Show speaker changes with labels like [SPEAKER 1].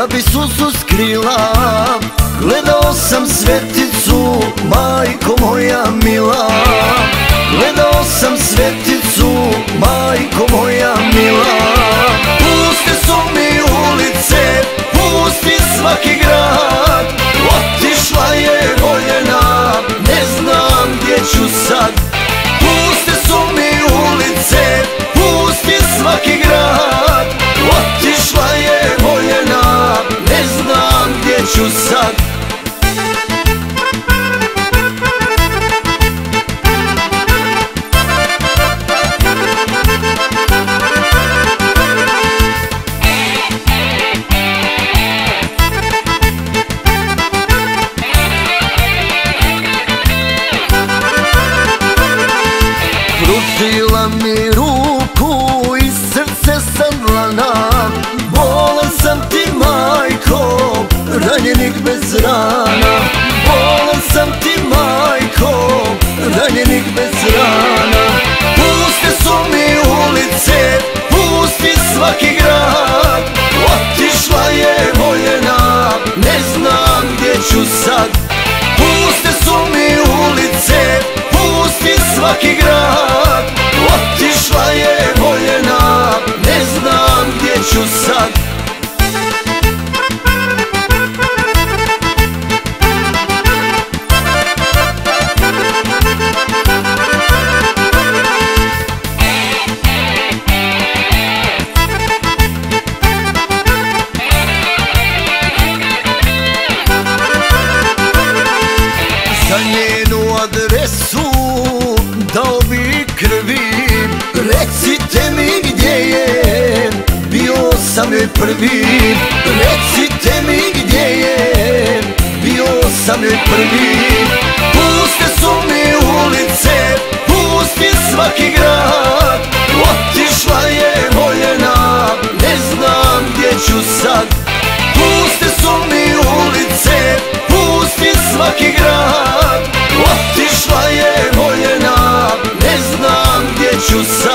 [SPEAKER 1] Da bi susu skrila Gledao sam sveticu Majko moja mila. Gledao sam sveticu Majko moja bez rana Bolan sam ti majko, ranjenik bez rana. Puste su mi ulice, pusti svaki joj prvi Recite mi gdje je, bio sam joj prvi. Puste su mi ulice, pusti svaki grad. Otišla je voljena, ne znam gdje ću sad. Puste su mi ulice, pusti svaki grad. Otišla je voljena, ne znam gdje ću sad